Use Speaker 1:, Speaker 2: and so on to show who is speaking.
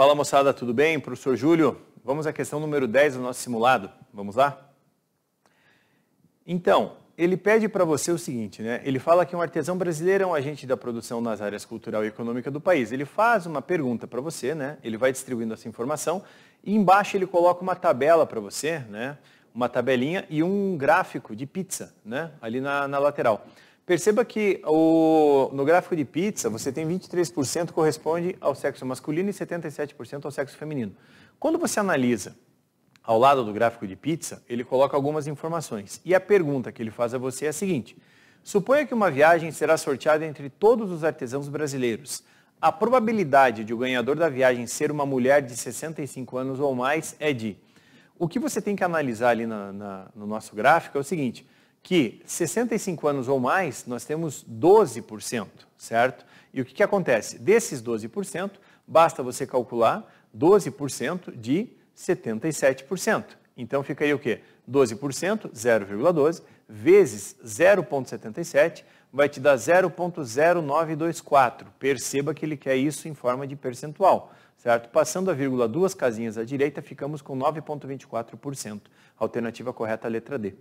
Speaker 1: Fala moçada, tudo bem? Professor Júlio, vamos à questão número 10 do nosso simulado. Vamos lá? Então, ele pede para você o seguinte, né? Ele fala que um artesão brasileiro é um agente da produção nas áreas cultural e econômica do país. Ele faz uma pergunta para você, né? Ele vai distribuindo essa informação e embaixo ele coloca uma tabela para você, né? Uma tabelinha e um gráfico de pizza, né? Ali na, na lateral. Perceba que o, no gráfico de pizza você tem 23% corresponde ao sexo masculino e 77% ao sexo feminino. Quando você analisa ao lado do gráfico de pizza, ele coloca algumas informações. E a pergunta que ele faz a você é a seguinte: suponha que uma viagem será sorteada entre todos os artesãos brasileiros. A probabilidade de o ganhador da viagem ser uma mulher de 65 anos ou mais é de. O que você tem que analisar ali na, na, no nosso gráfico é o seguinte: que 65 anos ou mais, nós temos 12%, certo? E o que, que acontece? Desses 12%, basta você calcular 12% de 77%. Então fica aí o quê? 12%, 0,12, vezes 0,77, vai te dar 0,0924. Perceba que ele quer isso em forma de percentual, certo? Passando a vírgula duas casinhas à direita, ficamos com 9,24%. Alternativa correta, letra D.